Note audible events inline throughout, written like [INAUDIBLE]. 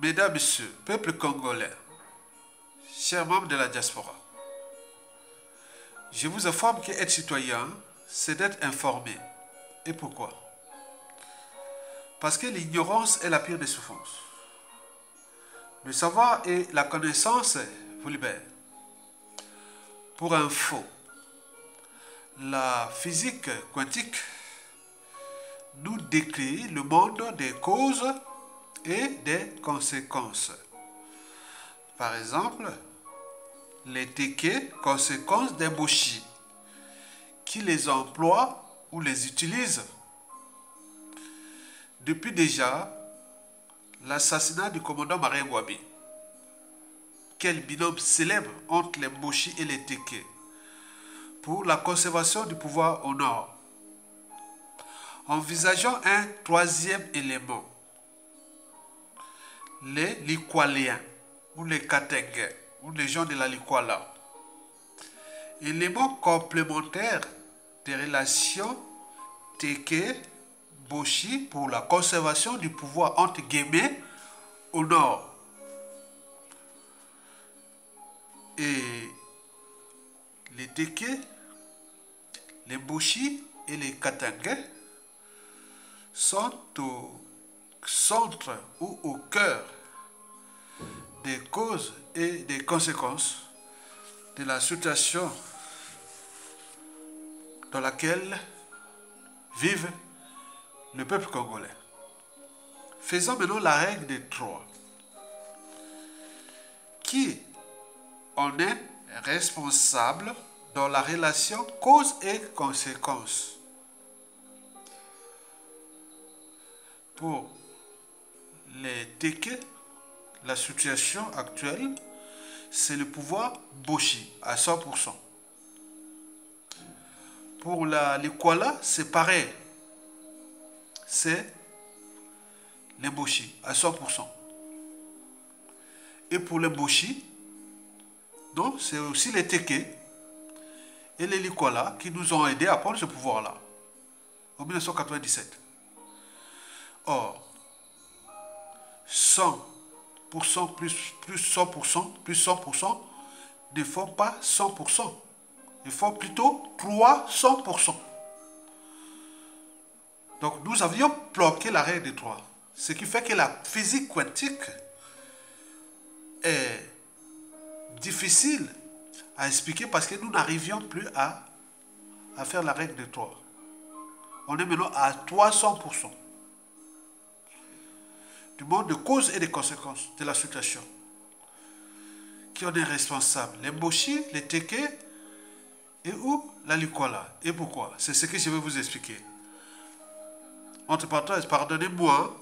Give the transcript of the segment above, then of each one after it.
Mesdames, Messieurs, peuple congolais, chers membres de la diaspora, je vous informe qu'être citoyen, c'est d'être informé. Et pourquoi? Parce que l'ignorance est la pire des souffrances. Le savoir et la connaissance vous libèrent. Pour info, la physique quantique nous décrit le monde des causes et des conséquences. Par exemple, les TK, conséquences des bochis, qui les emploient ou les utilisent. Depuis déjà l'assassinat du commandant Marie Ngwabi, quel binôme célèbre entre les bochis et les TK pour la conservation du pouvoir au nord. Envisageons un troisième élément les Likwaliens ou les Katenge ou les gens de la Likwala. Élément complémentaire des relations Teke Boshi pour la conservation du pouvoir entre guillemets au nord. Et les Teke, les Boshi et les Katenge sont au centre ou au cœur des causes et des conséquences de la situation dans laquelle vive le peuple congolais. Faisons maintenant la règle des trois. Qui en est responsable dans la relation cause et conséquence? Pour les Teke, la situation actuelle, c'est le pouvoir Boshi à 100%. Pour la, les c'est pareil. C'est les Boshi à 100%. Et pour les Boshi, donc c'est aussi les Teke et les Likwala qui nous ont aidés à prendre ce pouvoir-là en 1997. Or, 100% plus, plus 100% plus 100% ne font pas 100%. Ils font plutôt 300%. Donc nous avions bloqué la règle des 3. Ce qui fait que la physique quantique est difficile à expliquer parce que nous n'arrivions plus à, faire la règle des 3. On est maintenant à 300% du monde de causes et des conséquences de la situation. Qui en est responsable? Les Mboshi, les Teke et où? La Likwala. Et pourquoi? C'est ce que je vais vous expliquer. Entre parenthèses, pardonnez-moi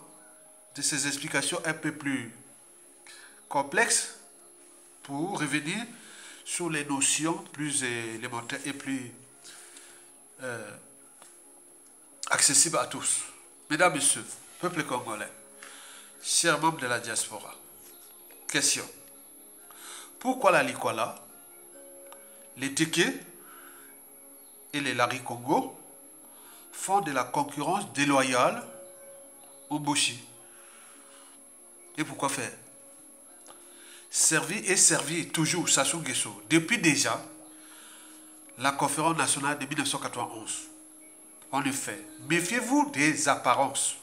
de ces explications un peu plus complexes pour revenir sur les notions plus élémentaires et plus euh, accessibles à tous. Mesdames, Messieurs, peuple congolais, chers membres de la diaspora, question. Pourquoi la Likwala, les Teke et les Lari Congo font de la concurrence déloyale au Boshi? Et pourquoi faire? Servi et servi toujours Sassou Nguesso. Depuis déjà la conférence nationale de 1991. En effet, méfiez-vous des apparences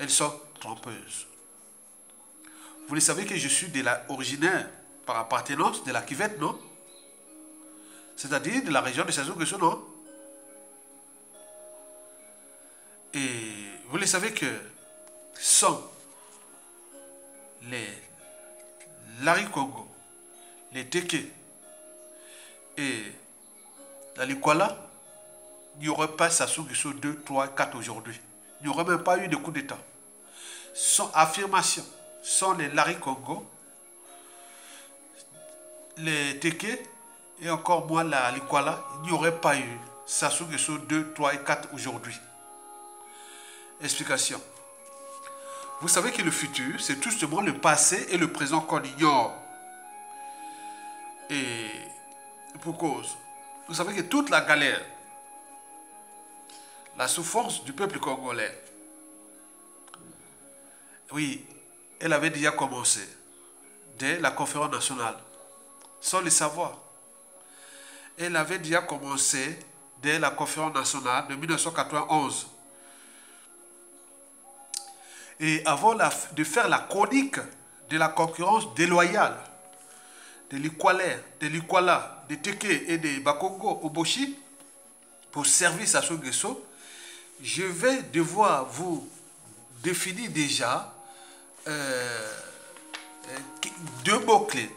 elles sont trompeuses. Vous le savez que je suis de la originaire par appartenance de la Kivette, non? C'est-à-dire de la région de Sassou Nguesso, non? Et vous le savez que sans les Larry Congo, les Teke et la Likwala, il n'y aurait pas Sassou Nguesso 2, 3, 4 aujourd'hui. Il n'y aurait même pas eu de coup d'État son affirmation sont les Larry Congo, les Teke et encore moins la Likwala, il n'y aurait pas eu Sassou Nguesso 2, 3 et 4 aujourd'hui. Explication. Vous savez que le futur, c'est tout simplement le passé et le présent qu'on ignore. Et pour cause, vous savez que toute la galère, la souffrance du peuple congolais, Oui, elle avait déjà commencé dès la conférence nationale, sans le savoir. Elle avait déjà commencé dès la conférence nationale de 1991. Et avant de faire la chronique de la concurrence déloyale de l'Ikwala, de l'Ikwala, de Teke et de Bakongo Oboshi pour service à Sogeso, je vais devoir vous définir déjà euh, euh, deux mots-clés.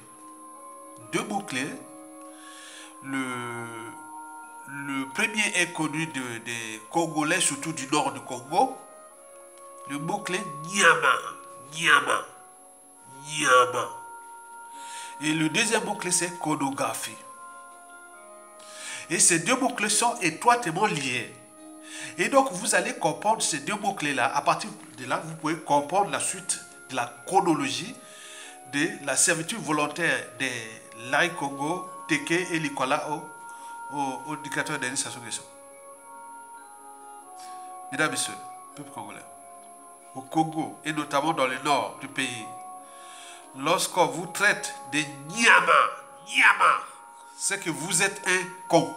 Deux mots-clés. Le, le premier est connu des Congolais, surtout du nord du Congo. Le mot-clé Nyama. Nyama. Nyama. Et le deuxième mot-clé, c'est chorégraphie. Et ces deux mots-clés sont étroitement liés. Et donc, vous allez comprendre ces deux mots-clés-là. À partir de là, vous pouvez comprendre la suite de la chronologie de la servitude volontaire de l'Aï Congo, Teke et Likola au, dictateur Denis Sassou Nguesso. Mesdames messieurs, peuple congolais, au Congo et notamment dans le nord du pays, lorsqu'on vous traite de Nyama, Nyama, c'est que vous êtes un con,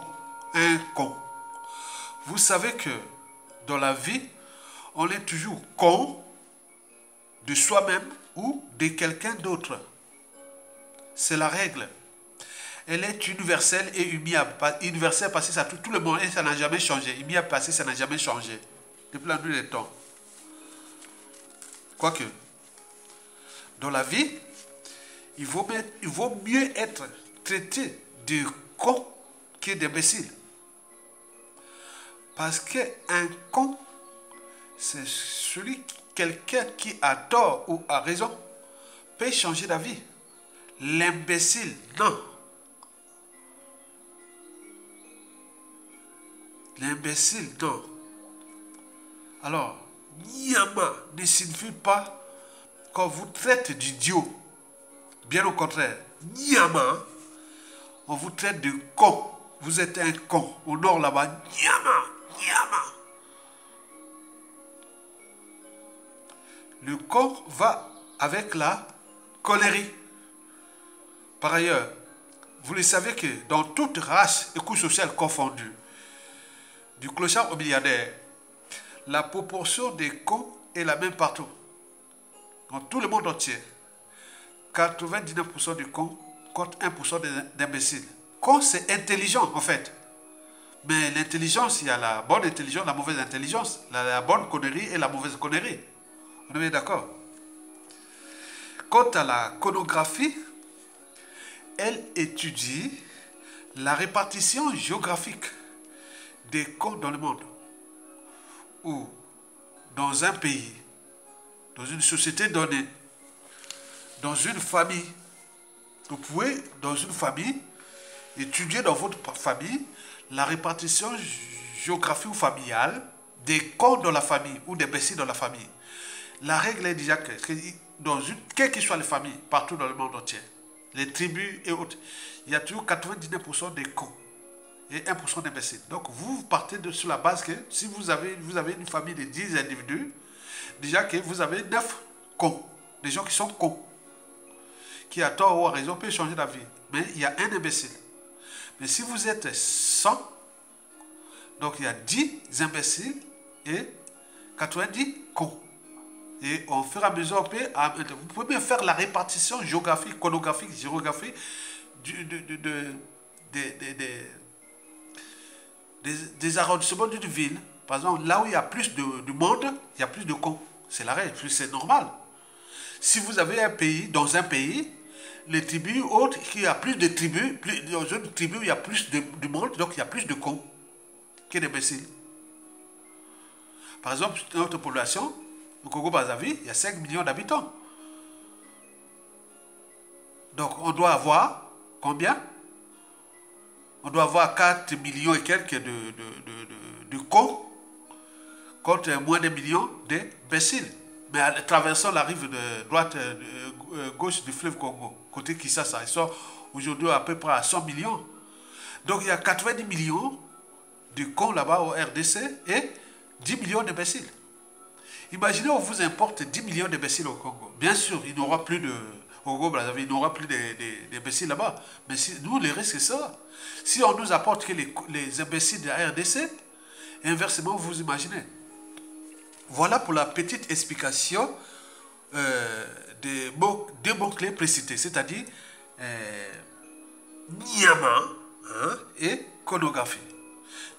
un con. Vous savez que dans la vie, on est toujours con de soi-même ou de quelqu'un d'autre. C'est la règle. Elle est universelle et. Universelle parce que ça touche tout le monde et ça n'a jamais changé. Humiliable parce que ça n'a jamais changé. Depuis la nuit des temps. Quoique, dans la vie, il vaut, il vaut mieux être traité de con que d'imbécile. Parce qu'un con, c'est celui, quelqu'un qui a tort ou a raison, peut changer d'avis. L'imbécile, non. L'imbécile, non. Alors, Nyama ne signifie pas qu'on vous traite d'idiot. Bien au contraire, Nyama, on vous traite de con. Vous êtes un con. Au nord là-bas, Nyama, Nyama. Le con va avec la colérie. Par ailleurs, vous le savez que dans toute race et couche sociale confondue, du clochard au milliardaire, la proportion des cons est la même partout. Dans tout le monde entier. 99% des cons contre 1% d'imbéciles. Con, c'est intelligent en fait. Mais l'intelligence, il y a la bonne intelligence, la mauvaise intelligence, la, bonne connerie et la mauvaise connerie. On est d'accord. Quant à la conographie, elle étudie la répartition géographique des cons dans le monde. Ou dans un pays, dans une société donnée, dans une famille, vous pouvez, dans une famille, étudier dans votre famille la répartition géographique ou familiale des corps dans la famille ou des baissiers dans la famille. La règle est déjà que, dans une, que soit les familles, partout dans le monde entier, les tribus et autres, il y a toujours 99% des cons et 1% d'imbéciles. Donc vous partez sur la base que si vous avez, vous avez une famille de 10 individus, déjà que vous avez 9 cons, des gens qui sont cons, qui à tort ou à raison peuvent changer d'avis. Mais il y a un imbécile. Mais si vous êtes 100, donc il y a 10 imbéciles et 90 cons. Et au fur à mesure, on peut, vous pouvez faire la répartition géographique, chronographique, géographique du, de, de, des, arrondissements d'une ville. Par exemple, là où il y a plus de, monde, il y a plus de cons. C'est la règle, c'est normal. Si vous avez un pays, dans un pays, les tribus autres, il y a plus de tribus, plus, dans une tribu, il y a plus de, monde, donc il y a plus de cons que d'imbéciles. Par exemple, notre population, au Congo-Brazzaville, il y a 5 millions d'habitants. Donc on doit avoir combien? On doit avoir 4 millions et quelques de, de, de, cons contre moins de millions d'imbéciles. Mais en traversant la rive de droite, de, euh, gauche du fleuve Congo, côté Kisasa, ils sont aujourd'hui à peu près à 100 millions. Donc il y a 90 millions de cons là-bas au RDC et 10 millions d'imbéciles. Imaginez, on vous importe 10 millions d'imbéciles au Congo. Bien sûr, il n'y aura plus de... Au il n'y aura plus d'imbéciles là-bas. Mais si, nous, le risque, c'est ça. Si on nous apporte que les, les imbéciles de la RDC, inversement, vous imaginez. Voilà pour la petite explication euh, des, mots, des mots-clés précités, c'est-à-dire euh, hein, et conographie.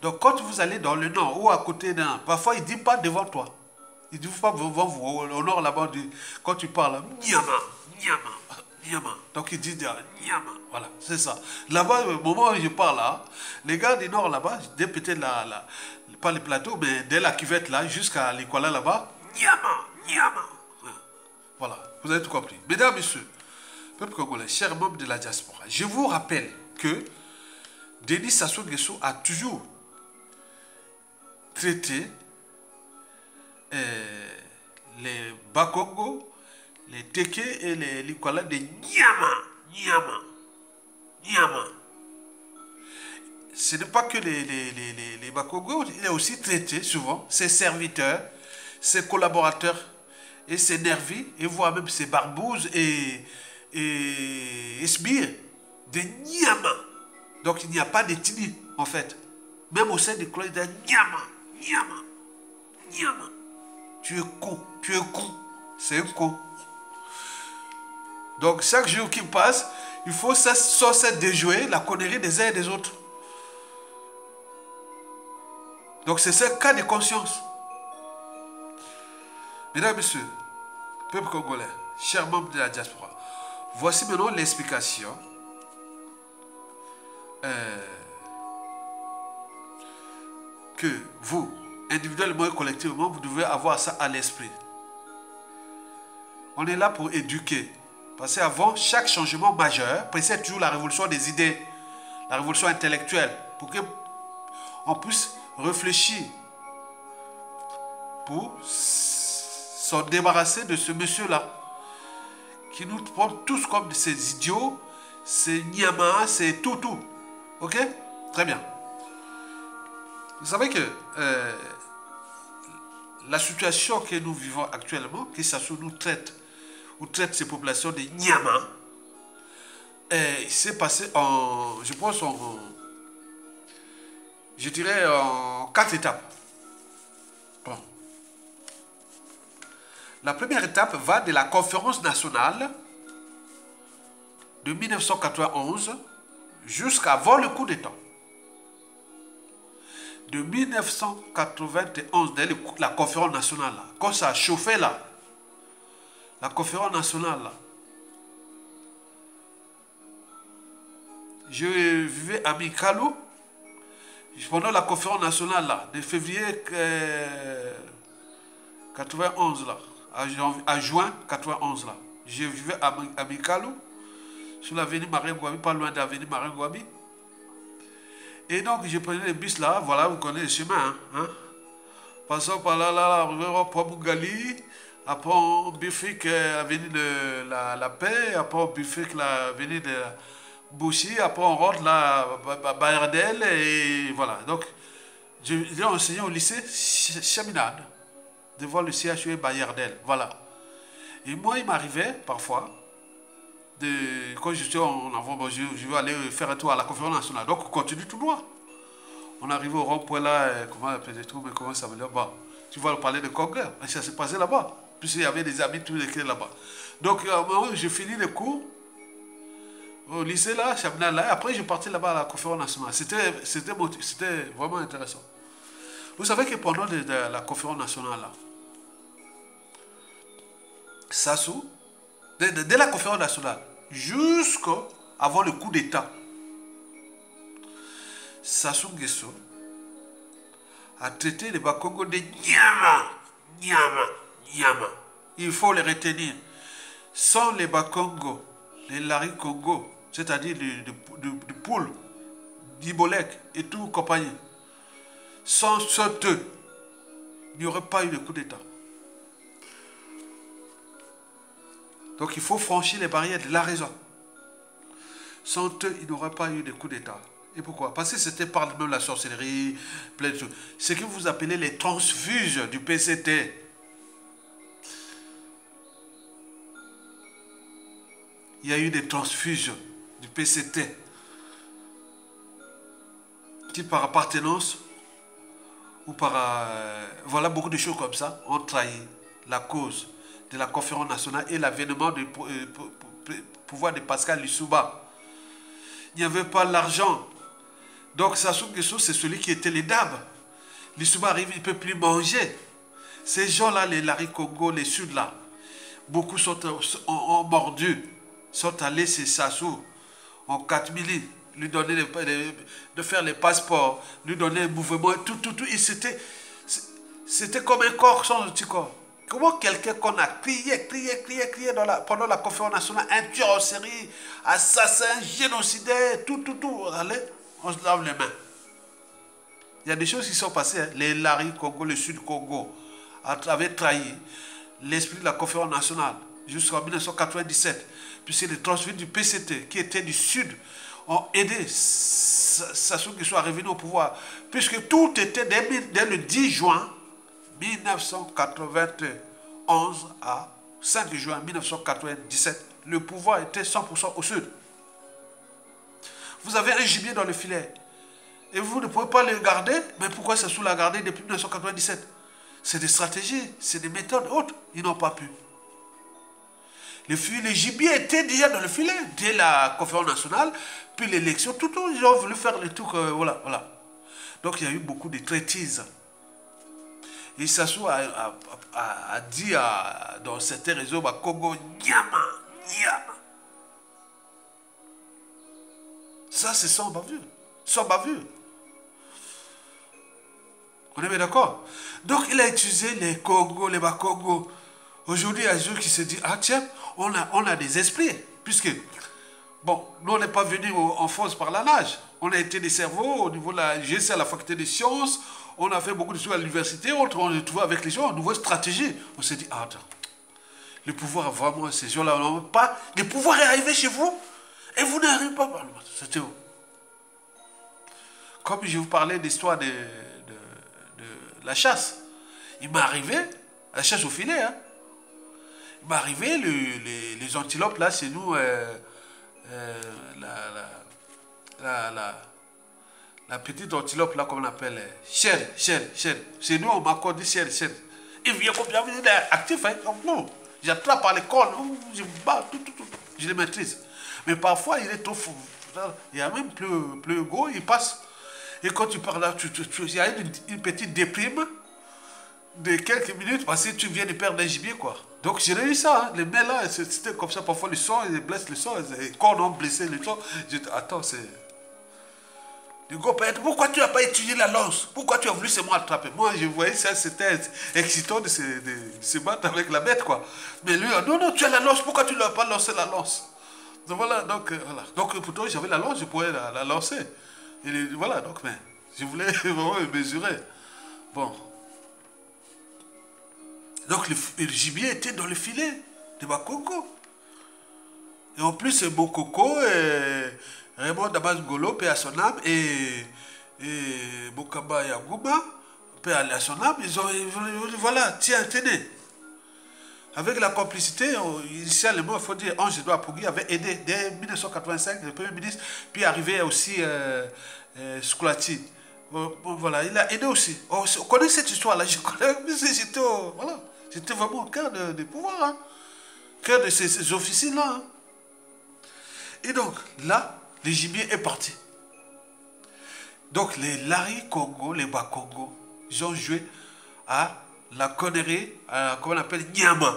Donc quand vous allez dans le nord ou à côté d'un, parfois il ne dit pas devant toi. Il dit pas devant vous. Au nord là-bas, quand tu parles, Nyama, Nyama, Nyama. Donc il dit Nyama. Voilà, c'est ça. Là-bas, au moment où je parle là, les gars du nord là-bas, dès peut-être la, pas les plateaux, mais dès la cuvette là, jusqu'à l'école là-bas, Nyama, Nyama. Voilà, vous avez tout compris. Mesdames, Messieurs, peuple congolais, chers membres de la diaspora, je vous rappelle que Denis Sassou Nguesso a toujours traité Bakongo, les Teke et les Likola de Nyama, Nyama, Nyama. Ce n'est pas que les, les, les, les Bakongo, il a aussi traité souvent ses serviteurs, ses collaborateurs et ses nervis, et voire même ses barbouzes et, et, sbires de Nyama. Donc il n'y a pas d'ethnie, en fait. Même au sein des cloches, il dit Nyama, Nyama, Nyama. Tu es con, tu es con. C'est un con. Donc chaque jour qui passe, il faut cesser de jouer la connerie des uns et des autres. Donc c'est ce cas de conscience. Mesdames, Messieurs, peuple congolais, chers membres de la diaspora, voici maintenant l'explication euh, que vous, individuellement et collectivement, vous devez avoir ça à l'esprit. On est là pour éduquer. Parce qu'avant, chaque changement majeur précède toujours la révolution des idées, la révolution intellectuelle, pour qu'on puisse réfléchir pour s'en débarrasser de ce monsieur-là, qui nous prend tous comme ces idiots, ces niamas, c'est tout, tout. Ok? Très bien. Vous savez que euh, la situation que nous vivons actuellement, que ça nous traite, ou traite ces populations de Nyama, euh, s'est passé en, je pense, en, je dirais en quatre étapes. La première étape va de la conférence nationale de 1991 jusqu'avant le coup d'État. De 1991, la conférence nationale, quand ça a chauffé là, la conférence nationale là, je vivais à Mikalo, pendant la conférence nationale là, de février 91 là, à, juin 91 là, je vivais à Mikalo, sur l'avenue Marie Gouabi, pas loin de l'avenue Marie Gouabi. Et donc, je prenais le bus là, voilà, vous connaissez le chemin. Hein, hein. Passons par là, là, là, pour Bougali, après on bifurque l'avenue de la, la, Paix, après on bifurque l'avenue de Bouchy, après on rentre là, à Bayardel, et voilà. Donc, j'ai enseigné au lycée Chaminade, devant le CHU Bayardel, voilà. Et moi, il m'arrivait parfois, de, quand je suis en avant, je, vais aller faire un tour à la conférence nationale. Donc, on continue tout droit. On arrive au rond-point là, euh, comment comment ça veut dire? Bah, Tu vas parler de congrès. Ça s'est passé là-bas. Puis il y avait des amis tous les là-bas. Donc, à un moment, j'ai fini le cours au lycée là, Chabna là, après je partais là-bas à la conférence nationale. C'était vraiment intéressant. Vous savez que pendant la conférence nationale là, Sassou, dès, la conférence nationale jusqu'avant le coup d'État, Sassou Nguesso a traité les Bakongo de Nyama, Nyama, Il faut les retenir. Sans les Bakongo, les Larry Congo, c'est-à-dire du poule, d'Ibolek et tout compagnie, sans ce il n'y aurait pas eu de coup d'État. Donc il faut franchir les barrières de la raison. Sans eux, il n'y aurait pas eu de coup d'État. Et pourquoi? Parce que c'était par même la sorcellerie, plein de choses. Ce que vous appelez les transfuges du PCT. Il y a eu des transfusions du PCT qui par appartenance ou par... euh, voilà, beaucoup de choses comme ça ont trahi la cause de la conférence nationale et l'avènement du euh, pou- pou- pouvoir de Pascal Lissouba. Il n'y avait pas l'argent. Donc Sassou Nguesso, c'est celui qui était les dames. Lissouba arrive, il ne peut plus manger. Ces gens-là, les Larry Congo, les Sud là, beaucoup sont, ont, ont mordu, sont allés chez Sassou en 4000 lui donner les- les- de faire les passeports, lui donner un mouvement, tout, tout, tout. C'était, comme un corps sans anticorps. Comment quelqu'un qu'on a crié, crié, crié, crié pendant la conférence nationale, un tueur en série, assassin, génocidaire, tout, tout, tout, allez, on se lave les mains. Il y a des choses qui sont passées. hein. Les Larry Congo, le Sud Congo, avaient trahi l'esprit de la conférence nationale jusqu'en 1997. Puisque les transfuges du PCT, qui étaient du Sud, ont aidé Sa- Sassou Nguesso à revenir au pouvoir. Puisque tout était dès le 10 juin 1991 à 5 juin 1997, le pouvoir était 100% au Sud. Vous avez un gibier dans le filet. Et vous ne pouvez pas le garder. Mais pourquoi Sassou l'a gardé depuis 1997 C'est des stratégies, c'est des méthodes autres. Ils n'ont pas pu. Le, le gibier était déjà dans le filet dès la conférence nationale, puis l'élection, tout, tout, ils ont voulu faire le truc, euh, voilà, voilà. Donc il y a eu beaucoup de traîtrises. Et Sassou a, a- dit dans certains réseaux, bah, Congo, Nyama. Ça, c'est sans bavure. Sans bavure. On est bien d'accord? Donc, il a utilisé les Congo, les Bakongo. Aujourd'hui, il y a des gens qui se disent, ah tiens, on a, des esprits. Puisque, bon, nous, on n'est pas venus au- en France par la nage. On a été des cerveaux au niveau de la GC à la faculté des sciences. On a fait beaucoup de choses à l'université. On, on se trouvé avec les gens, une nouvelle stratégie. On s'est dit, ah, attends, le pouvoir, vraiment, ces gens-là, n'ont pas. Le pouvoir est arrivé chez vous et vous n'arrivez pas. C'était où? Comme je vous parlais d'histoire de, de, de la chasse. Il m'est arrivé, la chasse au filet, hein. M'est arrivé, le- les, antilopes, là, chez nous, euh, euh, la, la, la, petite antilope, là, qu'on appelle, euh, chèvre, chèvre, chèvre. Chez nous, on m'accorde chèvre, chèvre. Il vient comme il est actif, hein. Non, j'attrape cornes, ouh, je bats, tout, tout, tout. Je les maîtrise. Mais parfois, il est trop fou. Il y a même plus, plus gros, il passe. Et quand tu parles là, tu, tu- tu- il y a une, une petite déprime de quelques minutes parce que tu viens de perdre un gibier, quoi. Donc j'ai eu ça, hein. les mains là, c'était comme ça, parfois le sang, ils blessent le sang, les cornes ont blessé le sang. J'ai dit, attends, c'est. Du père, pourquoi tu n'as pas étudié la lance? Pourquoi tu as voulu seulement attraper? Moi, je voyais ça, c'était excitant de se, de- se battre avec la bête, quoi. Mais lui, non, non, tu as la lance, pourquoi tu ne l'as pas lancé la lance? Donc voilà, donc, euh, voilà. Donc euh, pourtant, j'avais la lance, je pouvais la, la lancer. Et voilà, donc, mais je voulais [LAUGHS] vraiment mesurer. Bon. Donc le, le gibier était dans le filet de Bakoko. Et en plus, Bokoko, et Raymond Damas Golo, paix à son âme, et, Bokaba Yagouma, paix à son âme, ils ont, voilà, tiens, tenez. Avec la complicité, initialement, il faut dire, Ange Edouard avait aidé dès 1985, le Premier ministre, puis arrivé aussi euh, euh. Bon, voilà, il a aidé aussi. On, on connaît cette histoire-là, je connais, mais au- voilà, j'étais vraiment au cœur de- des pouvoirs, hein, cœur de ces, officines-là. hein. Et donc, là, le gibier est parti. Donc, les Larry Congo, les Bas Congo, ils ont joué à la connerie, à, comment on appelle, Nyama.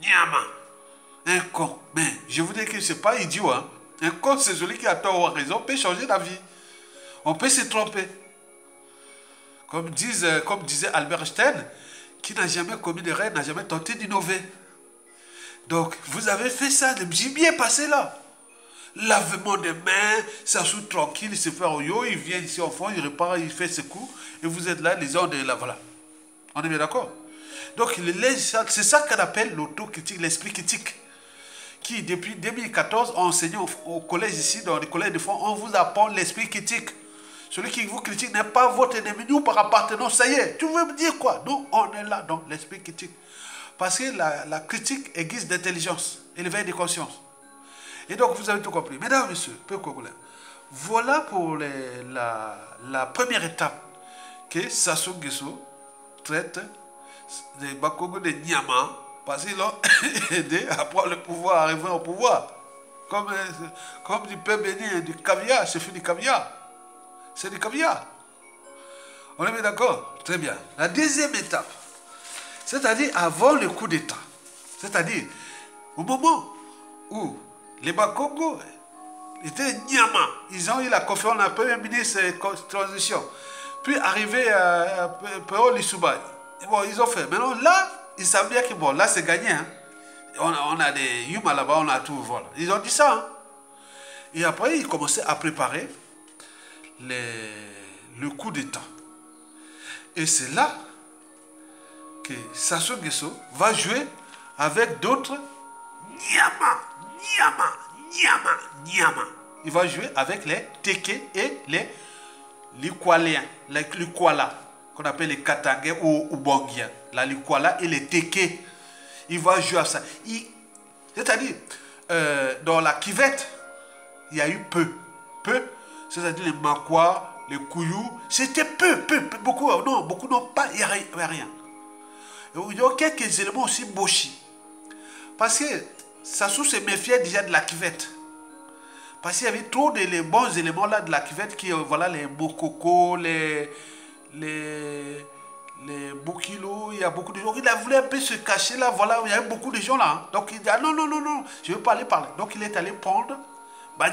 Nyama. Un con. Mais je vous dis que ce n'est pas idiot. Hein. Un con, c'est celui qui a tort ou a raison, peut changer d'avis. On peut se tromper. Comme, disent, comme disait Albert Einstein, qui n'a jamais commis de rêve, n'a jamais tenté d'innover. Donc, vous avez fait ça, le gibier est passé là. Lavement des mains, ça sous tranquille, il se fait au yo, il vient ici au fond, il repart, il fait ses coups, et vous êtes là, les ordres de là, voilà. On est bien d'accord Donc, c'est ça qu'on appelle l'autocritique, l'esprit critique. Qui, depuis 2014, a enseigné au, au collège ici, dans les collèges de fond, on vous apprend l'esprit critique. Celui qui vous critique n'est pas votre ennemi, nous par appartenance, ça y est. Tu veux me dire quoi? Nous, on est là dans l'esprit critique. Parce que la, la critique aiguise d'intelligence l'éveil de conscience. Et donc, vous avez tout compris. Mesdames, Messieurs, peu voilà pour la, première étape que Sassou Nguesso traite des Bakongo de Niama parce qu'ils l'ont [COUGHS] aidé à prendre le pouvoir, à arriver au pouvoir. Comme, euh, comme du pain béni du caviar, c'est du caviar. C'est du caviar. On est d'accord? Très bien. La deuxième étape, c'est-à-dire avant le coup d'État, c'est-à-dire au moment où les Bakongo étaient Niama, ils ont eu la confiance d'un premier ministre de transition, puis arrivé à Péo Lissouba, bon, ils ont fait. Maintenant là, ils savent bien que bon, là c'est gagné. hein. On, a, on a des Yuma là-bas, on a tout, voilà. Ils ont dit ça. hein. Et après, ils commençaient à préparer le coup d'État. Et c'est là que Sassou Nguesso va jouer avec d'autres Nyama, Nyama, Nyama, Nyama. Il va jouer avec les Teke et les Likwaliens, les Likwala, qu'on appelle les Katangais ou Ubongiens. La Likwala et les Teke. Il va jouer à ça. C'est-à-dire, euh, dans la cuvette, il y a eu peu. Peu, c'est-à-dire les Makwa, les Kouyou, c'était peu, peu, peu, beaucoup, non, beaucoup n'ont pas, il n'y a rien. il y a quelques éléments aussi bochi. Parce que Sassou se méfiait déjà de la cuvette. Parce qu'il y avait trop de les bons éléments là de la cuvette qui, euh, voilà, les Mokoko, les, les, les Bukilo, il y a beaucoup de gens. Il a voulu un peu se cacher là, voilà, il y avait beaucoup de gens là. hein. Donc il dit, ah, non, non, non, non, je ne veux pas aller parler. Donc il est allé prendre bah,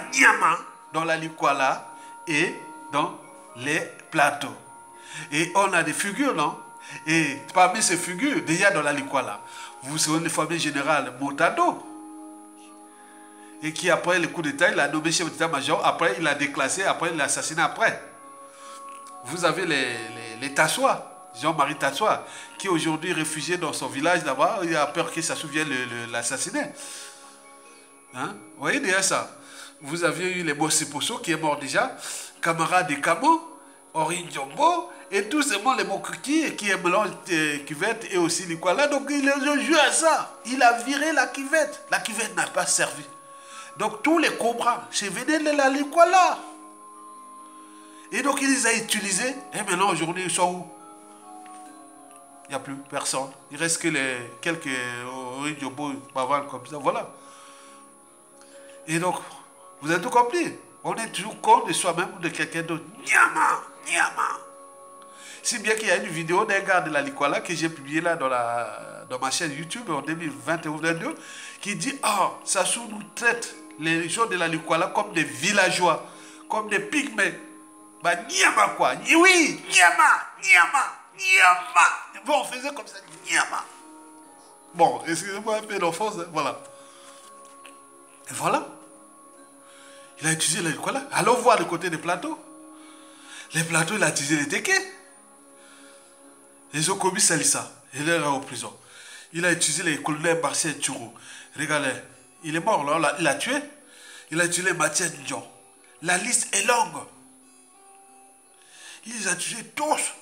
dans la Likwala et dans les plateaux. Et on a des figures, non? Et parmi ces figures, déjà dans la Likwala, vous savez le fameux général Motado, et qui après le coup d'État, il a nommé chef d'état-major, après il a déclassé, après il l'a assassiné après. Vous avez les, les, Tassois, Jean-Marie Tassois, qui est aujourd'hui réfugié dans son village là-bas, il a peur que ça souvienne l'assassiner. Hein? Vous voyez déjà ça? Vous aviez eu les Bossiposo qui est mort déjà, camarade de Camo, Ori Djombo, et tout simplement les Mokuki qui est mélange de cuvette et aussi l'Ikwala. Donc il a joué à ça. Il a viré la cuvette. La cuvette n'a pas servi. Donc tous les cobras, c'est venu de la Likwala. Et donc il les a utilisés. Et maintenant aujourd'hui ils sont où? Il n'y a plus personne. Il reste que les quelques Ori Djombo, Baval comme ça. Voilà. Et donc, vous avez tout compris. On est toujours compte de soi-même ou de quelqu'un d'autre. Nyama, nyama. Si bien qu'il y a une vidéo d'un gars de la Likwala que j'ai publiée là dans, la, dans ma chaîne YouTube en 2021-2022 qui dit Ah, Sassou nous traite les gens de la Likwala comme des villageois, comme des pygmées. Bah, nyama quoi? Oui, nyama, nyama, nyama. Bon, on faisait comme ça, nyama. Bon, excusez-moi un peu d'enfance, hein, voilà. Et voilà. Il a utilisé les quoi Allons voir le côté des plateaux. Les plateaux, il a utilisé les téquets. Ils ont commis Salissa. Il est là en prison. Il a utilisé les colonels Martial Tchourou. Regardez, il est mort il l'a tué. Il a utilisé Mathias Ndion. La liste est longue. Il les a tués tous.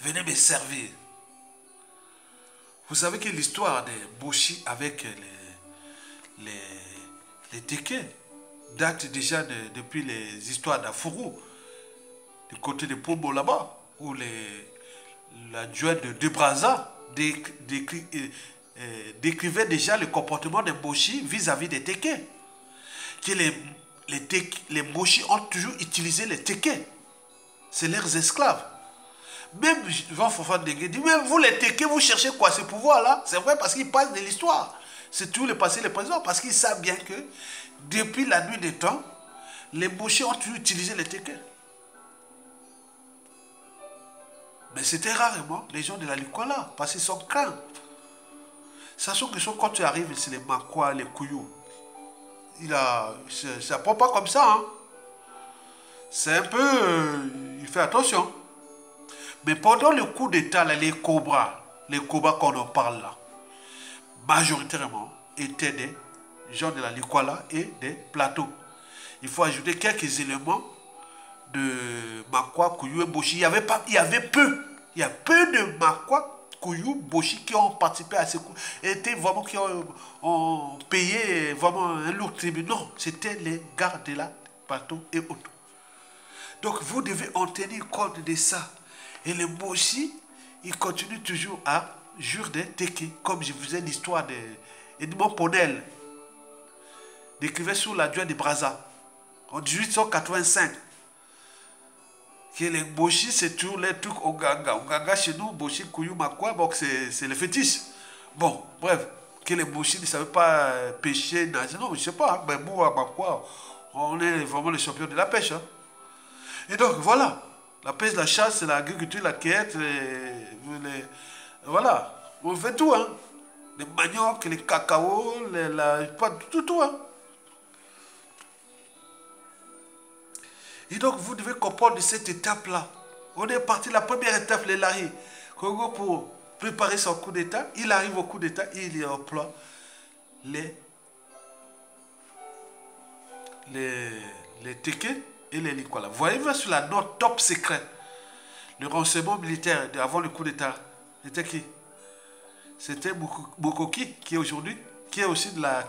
Venez me servir. Vous savez que l'histoire des Boshi avec les, les Teke date déjà de- depuis les histoires d'Afourou, du côté de Pombo là-bas, où les, l'adjoint de Debraza euh, euh, décrivait déjà le comportement des Boshi vis-à-vis des Teke. Que les, les, Tek- les Boshi ont toujours utilisé les Teke. C'est leurs esclaves. Même Jean Fofan dit, même vous les Teke, vous cherchez quoi? Ce pouvoir-là? C'est vrai parce qu'ils passent de l'histoire. C'est tout le passé le présent. Parce qu'ils savent bien que depuis la nuit des temps, les bouchers ont utilisé les Teke. Mais c'était rarement les gens de la Likwala, parce qu'ils sont craints. Sachant que quand tu arrives, c'est les Makwa, les Kouyou. Il a, ça ne prend pas comme ça. hein. C'est un peu. euh, il fait attention. Mais pendant le coup d'État, les cobras, les cobras qu'on en parle là, majoritairement étaient des gens de la Likwala et des plateaux. Il faut ajouter quelques éléments de Makwa, Kouyou et Boshi. Il y avait, pas, il y avait peu. Il y a peu de Makwa, Kouyou, Boshi qui ont participé à ces coups, étaient vraiment qui ont, payé vraiment un lourd tribut. Non, c'était les gardes de la bateau et autres. Donc vous devez en tenir compte de ça. Et les Boshi, ils continuent toujours à jurer des teke, comme je vous disais l'histoire d'Edmond Ponel, décrivait sous la joie de Brazza en 1885 que les boshi, c'est toujours les trucs au ganga. Au ganga, chez nous, boshi, kouyuma, quoi, c'est le fétiche. Bon, bref, que les boshi ne savaient pas pêcher, nager, non, je sais pas, mais bon, quoi, on est vraiment les champions de la pêche. Hein. Et donc, voilà, la pêche, la chasse, l'agriculture, la quête, les, voilà, on fait tout, hein. Les maniocs, les cacao, les, la, tout, tout, hein. Et donc, vous devez comprendre cette étape-là. On est parti, la première étape, les Lari. Congo, pour préparer son coup d'État, il arrive au coup d'État et il y emploie les, les, les et les Likwala. Voyez-vous sur la note top secret, le renseignement militaire avant le coup d'État, c'était qui? C'était Mokoki, qui est aujourd'hui, qui est aussi de la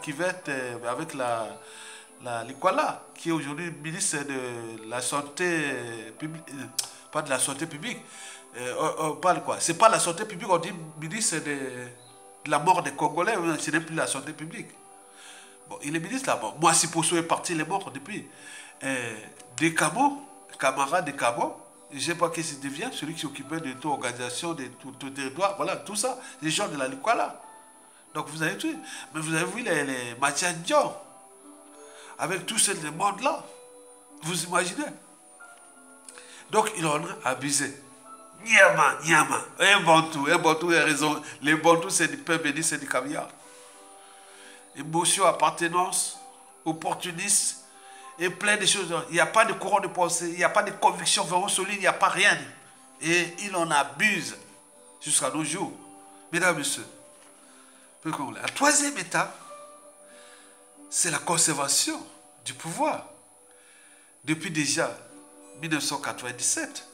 euh, avec la, la Likwala, qui est aujourd'hui ministre de la santé publique, euh, pas de la santé publique, euh, on, parle quoi? C'est pas la santé publique, on dit ministre de, la mort des Congolais, ce n'est plus la santé publique. Bon, il est ministre là-bas. Moi, si Posso est parti, il est mort depuis. Euh, des Cabo, camarade de Cabo, je ne sais pas qui se devient, celui qui s'occupait de toute organisation, de tout, territoire, voilà, tout ça, les gens de la Likwala. Donc vous avez vu, mais vous avez vu les, les avec tous ces mondes-là. Vous imaginez Donc, il en a abusé. Niama, Niama. Un Bantou, un Bantou a raison. Les Bantous, c'est du pain béni, c'est du caviar. Émotion, appartenance, opportuniste et plein de choses. Il n'y a pas de courant de pensée, il n'y a pas de conviction vraiment solide, il n'y a pas rien. Et il en abuse jusqu'à nos jours. Mesdames, Messieurs, la troisième étape, c'est la conservation du pouvoir. Depuis déjà 1997.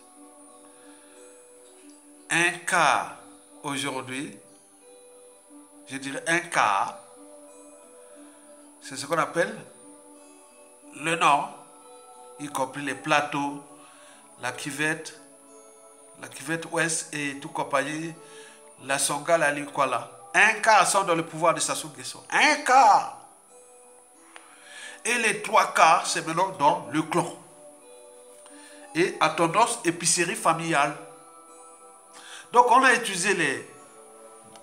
Un quart aujourd'hui, je dirais un quart, c'est ce qu'on appelle le Nord, y compris les plateaux, la cuvette, la cuvette ouest et tout compagnie, la Songa, la Likwala. Un quart sont dans le pouvoir de Sassou Nguesso. Un quart. Et les trois quarts, c'est maintenant dans le clan. Et à tendance épicerie familiale. Donc on a utilisé les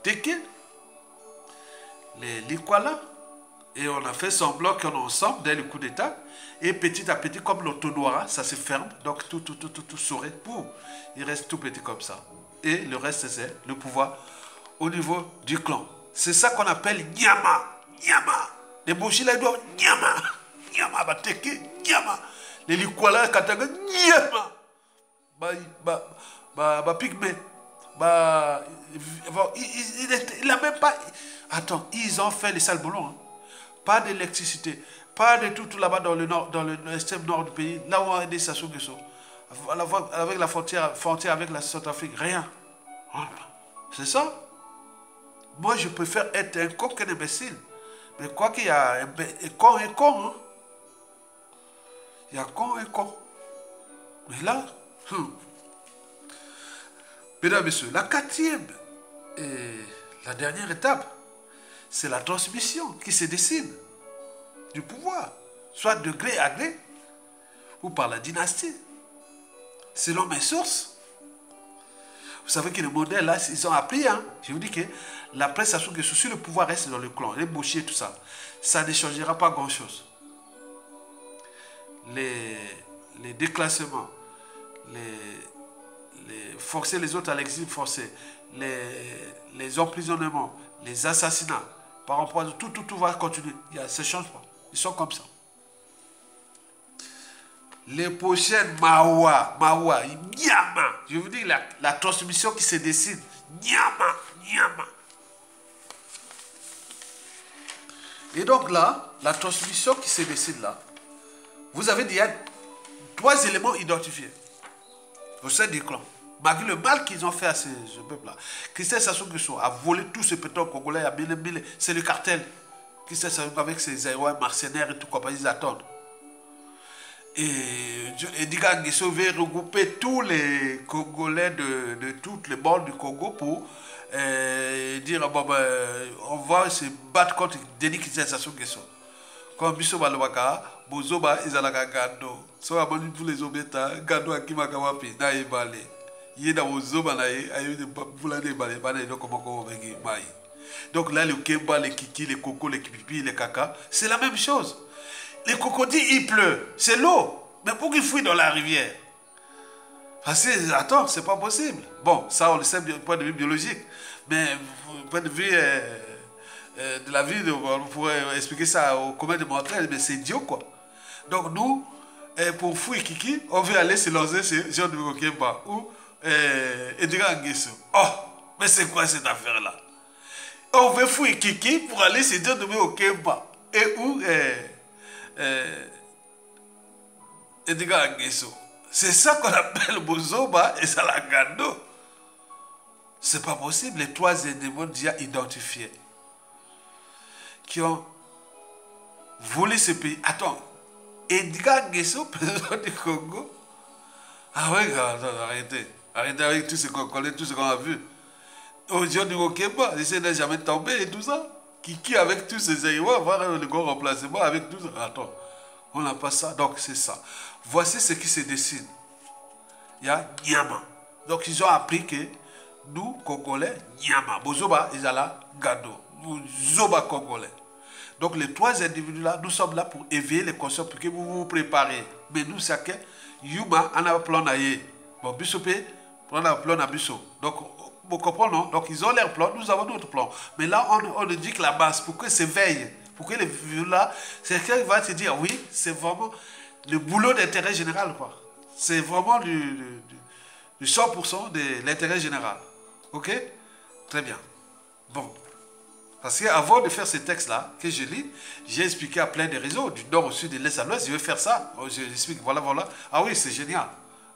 teke, les likwala, et on a fait semblant qu'on est ensemble dès le coup d'état. Et petit à petit, comme l'autonoira, ça se ferme. Donc tout, tout, tout, tout, tout saurait. Il reste tout petit comme ça. Et le reste, c'est le pouvoir au niveau du clan. C'est ça qu'on appelle Nyama. Nyama. Les bougies là, doivent nyama. Nyama, bateke, nyama. Les likwala, katanga, nyama. Ba, ba, ba, ba pygmée. Bah, il n'a même pas. Attends, ils ont fait les sales boulons. Hein. Pas d'électricité, pas de tout, là-bas dans le nord, dans l'extrême nord du pays, là où on a des sont. Avec la frontière, frontière avec la Centrafrique, rien. C'est ça. Moi, je préfère être un con qu'un imbécile. Mais quoi qu'il y a un con et con, hein? il y a con et con. Mais là, hum. mesdames et messieurs, la quatrième et la dernière étape, c'est la transmission qui se dessine du pouvoir, soit de gré à gré ou par la dynastie. Selon mes sources, vous savez que le modèle là, ils ont appris, hein? je vous dis que la presse que si le pouvoir reste dans le clan, les bouchers tout ça, ça ne changera pas grand-chose. Les, déclassements, les, forcer les autres à l'exil forcé, les emprisonnements, les assassinats, par rapport à tout, tout, tout va continuer. Ça ne change pas. Ils sont comme ça. Les prochaines Mawa, Mawa, Nyama. Je vous dis la, la transmission qui se décide. Nyama, Nyama. Et donc là, la transmission qui se décide là, vous avez déjà trois éléments identifiés au sein du clan. Malgré le mal qu'ils ont fait à ce, peuple-là. Christian Sassou Nguesso a volé tous ce pétrole congolais à mille mille. C'est le cartel. Christian Sassou avec ses héros mercenaires et tout, quoi, ils attendent. Et Ediga Nguesso veut regrouper tous les Congolais de, de toutes les bords du Congo pour euh, dire bon, ben, on va se battre contre Denis Christian Sassou Nguesso. Comme bozoba aboni tous les obeta, gado akimaka wapi na ebale. Ye na bozoba na ye, ayo de bula na ebale, bana eloko moko bengi mai. Donc là, le kemba, les kiki, les coco, les pipi, les caca, c'est la même chose. Les crocodiles, il pleut. C'est l'eau. Mais pour qu'ils fuient dans la rivière Parce que, attends, c'est pas possible. Bon, ça, on le sait du point de vue biologique. Mais du point de vue euh, euh, de la vie, on pourrait expliquer ça au commun de mortels, mais c'est idiot, quoi. Donc, nous, euh, pour fuir Kiki, on veut aller se lancer sur de Kemba ou Edgar Nguesso. Oh, mais c'est quoi cette affaire-là? On veut fuir Kiki pour aller se Jean de Kemba. Et où euh, Edgar Nguesso. C'est ça qu'on appelle Bozoba et Salagando. C'est pas possible. Les trois éléments déjà identifiés qui ont volé ce pays. Attends, Edgar Nguesso, [LAUGHS] président du Congo? Ah oui, arrêtez. Arrêtez avec tout ce qu'on connaît, tout ce qu'on a vu. Au Kemba, il n'est jamais tombé et tout ça. Qui, avec tous ces éléments, voir le grand remplacement avec tout ça. Attends, on n'a pas ça, donc c'est ça. Voici ce qui se dessine. Il y a Nyama. Donc ils ont appris que nous, Congolais, Nyama. Bozoba, ils là, Gado. Congolais. Donc les trois individus-là, nous sommes là pour éveiller les consciences pour que vous vous préparez. Mais nous, c'est que Yuma, on a un plan Bon, Bissopé, on a un plan à. Donc vous comprenez, Donc ils ont leur plan, nous avons notre plan. Mais là, on, on dit que la base, pour que s'éveille, pour que les là, c'est quelqu'un va te dire, oui, c'est vraiment le boulot d'intérêt général, quoi. C'est vraiment du, du 100% de l'intérêt général. Ok? Très bien. Bon. Parce qu'avant de faire ce texte-là, que je lis, j'ai expliqué à plein de réseaux, du nord au sud, de l'est à l'ouest, je vais faire ça. Oh, je explique, voilà, voilà. Ah oui, c'est génial.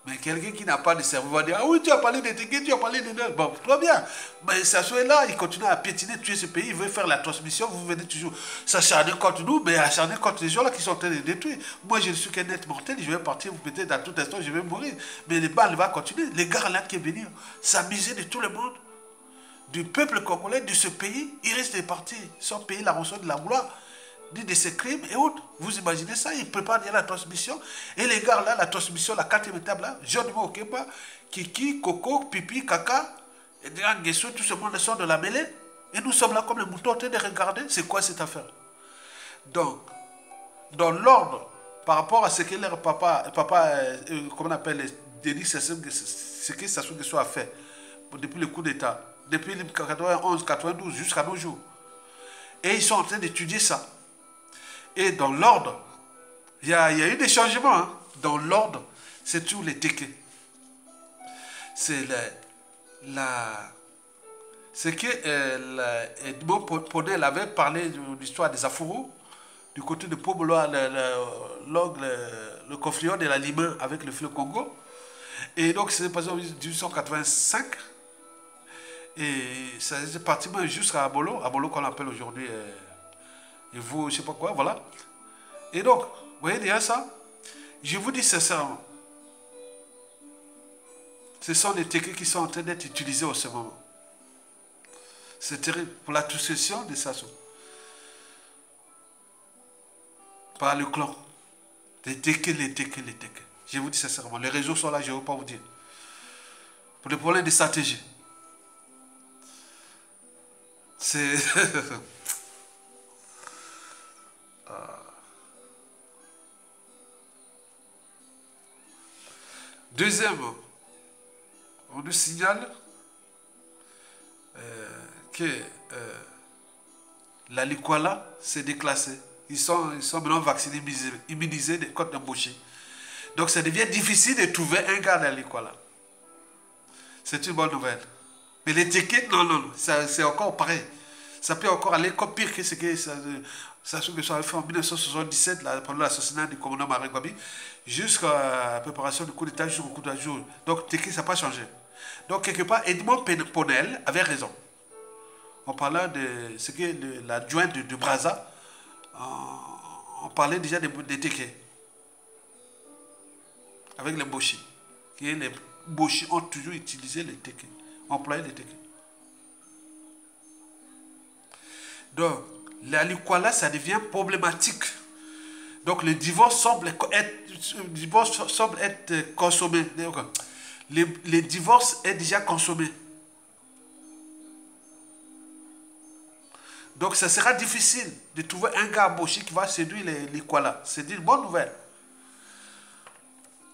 Mais quelqu'un qui n'a pas de cerveau va dire Ah oui, tu as parlé de Tégué, tu as parlé de. Bon, très bien. Mais ça soit là, il continue à piétiner, tuer ce pays, il veut faire la transmission. Vous venez toujours s'acharner contre nous, mais acharner contre les gens là qui sont en train de détruire. Moi, je ne suis qu'un être mortel, je vais partir, vous peut-être à tout instant, je vais mourir. Mais les balles vont continuer. Les gars là qui venir s'amuser de tout le monde, du peuple congolais, de ce pays, ils risquent de partir sans payer la rançon de la gloire de ses crimes et autres. Vous imaginez ça Ils préparent la transmission. Et les gars là, la transmission, la quatrième étape là, John Okemba, Kiki, Coco, Pipi, Kaka, et tout ce monde sort de la mêlée. Et nous sommes là comme les moutons en train de regarder. C'est quoi cette affaire Donc, dans l'ordre, par rapport à ce que leur papa, papa euh, euh, comment on appelle, Denis ce que Sassou Nguesso a fait depuis le coup d'État, depuis 91, 92 jusqu'à nos jours. Et ils sont en train d'étudier ça. Et dans l'ordre, il y, a, eu des changements. Hein. Dans l'ordre, c'est tous les téquets. C'est la, que euh, Edmond Ponel avait parlé de l'histoire des Afurus, du côté de Poboloa, le, le, conflit de la Lima avec le fleuve Congo. Et donc, c'est passé en 1885. Et ça c'est parti jusqu'à Abolo, Abolo qu'on appelle aujourd'hui. Euh, et vous, je sais pas quoi, voilà. Et donc, vous voyez déjà ça? Je vous dis sincèrement, ce sont les techniques qui sont en train d'être utilisées en ce moment. C'est terrible pour la succession de Sassou. Par le clan. Les techniques, les techniques, les techniques. Je vous dis sincèrement, les réseaux sont là, je ne veux pas vous dire. Pour le problème de stratégie. C'est. [LAUGHS] Deuxième, on nous signale euh, que euh, la Likwala s'est déclassée. Ils sont, ils sont maintenant vaccinés, immunisés contre l'embauché. Donc ça devient difficile de trouver un gars dans Likwala. C'est une bonne nouvelle. Mais les tickets, non, non, c'est encore pareil. Ça peut encore aller comme pire que ce que ça, ça a fait en 1977, pendant l'assassinat du commandant Marie jusqu'à la préparation du coup d'État jusqu'au coup d'Ajour. Donc, Teki, ça n'a pas changé. Donc, quelque part, Edmond Ponel avait raison. En parlant de ce que l'adjoint de, de Braza, on, parlait déjà des, des Avec les bochis. Les bochis ont toujours utilisé les teke, employé les teke. Donc, la là, ça devient problématique. Donc, le divorce semble être, divorce semble être consommé. Le, divorce est déjà consommé. Donc, ça sera difficile de trouver un gars embauché qui va séduire les, les C'est une bonne nouvelle.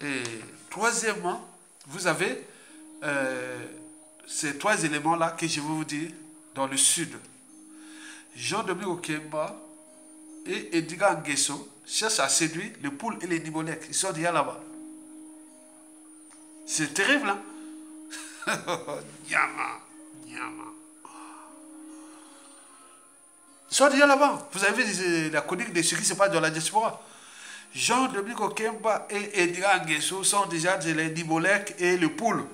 Et troisièmement, vous avez euh, ces trois éléments-là que je vais vous dire dans le sud. Jean-Dominique Okemba et Edgar Nguesso cherchent à séduire les poules et les Nibolèques. Ils sont déjà là-bas. C'est terrible, hein? [LAUGHS] Nyama, Nyama. Ils sont déjà là-bas. Vous avez vu la chronique de ce qui se passe dans la diaspora. Jean-Dominique Okemba et Edgar Nguesso sont déjà les Nibolèques et les poules.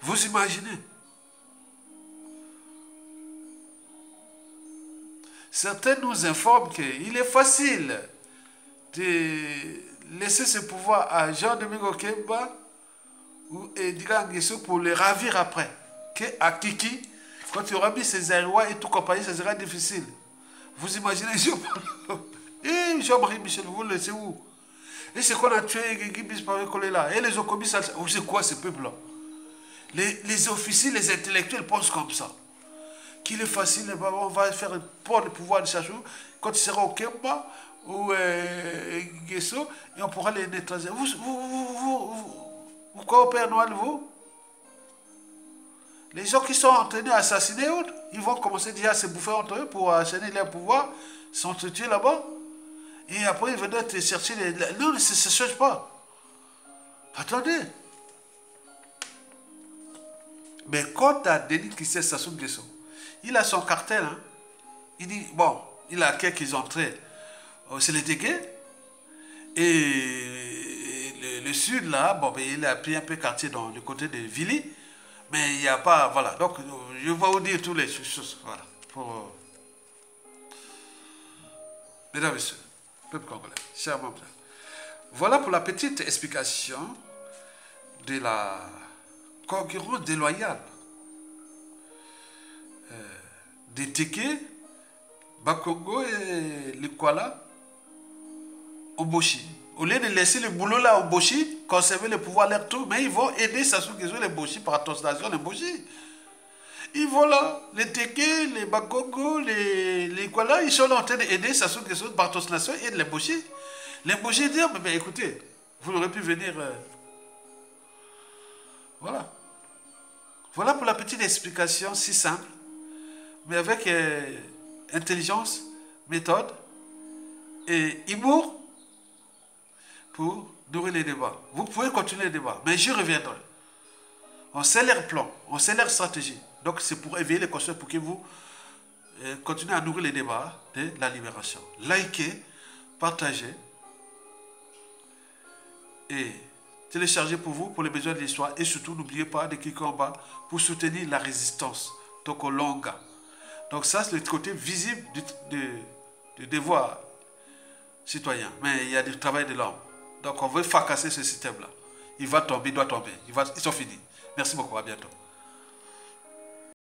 Vous imaginez? Certains nous informent qu'il est facile de laisser ce pouvoir à Jean-Domingue Kemba ou Edgar Nguesso pour les ravir après. Que à Kiki, quand il aura mis ses aérois et tout compagnie, ça sera difficile. Vous imaginez [LAUGHS] Et Jean-Marie Michel, vous le laissez où? Et c'est qu'on a tué Guigui là? Et les Okomis, c'est quoi ce peuple-là? Les, les officiers, les intellectuels pensent comme ça qu'il est facile, on va faire port de pouvoir de Chachou, quand il sera au Kemba ou euh, Guesso, et on pourra les nettoyer. Vous, vous, vous, vous, coopérez, Noël, vous? Les gens qui sont entraînés à assassiner ils vont commencer déjà à se bouffer entre eux pour enchaîner leur pouvoir, s'entretuer là-bas. Et après, ils viennent te chercher les... Non, ça ne se change pas. Attendez. Mais quand tu as Denis Christian Sassou Nguesso, il a son cartel. Hein. Il dit, bon, il a quelques entrées. C'est les dégués. Et le, sud, là, bon, ben, il a pris un peu quartier dans le côté de Villy. Mais il n'y a pas, voilà. Donc, je vais vous dire toutes les choses. Voilà. Pour, mesdames et messieurs, peuple congolais, chers membres. Voilà pour la petite explication de la concurrence déloyale des Teke, Bakongo et les Kuala au lieu de laisser le boulot là au Boshi, conserver le pouvoir là tout, mais ils vont aider Nguesso les Boshi par attestation les Boshi. Ils vont là, les Teke, les Bakongo, les, les Kuala, ils sont là en train d'aider Sassou Nguesso par attestation et les Boshi. Les Boshi disent, mais, écoutez, vous aurez pu venir... Euh, voilà. Voilà pour la petite explication si simple mais avec euh, intelligence, méthode et humour pour nourrir les débats. Vous pouvez continuer les débats, mais j'y reviendrai. On sait leur plan, on sait leur stratégie. Donc c'est pour éveiller les consciences pour que vous euh, continuez à nourrir les débats de la libération. Likez, partagez et téléchargez pour vous, pour les besoins de l'histoire. Et surtout, n'oubliez pas de cliquer en bas pour soutenir la résistance. Tokolonga. Donc ça, c'est le côté visible du, devoir citoyen. Mais il y a du travail de l'homme. Donc on veut fracasser ce système-là. Il va tomber, il doit tomber. ils sont finis. Merci beaucoup, à bientôt.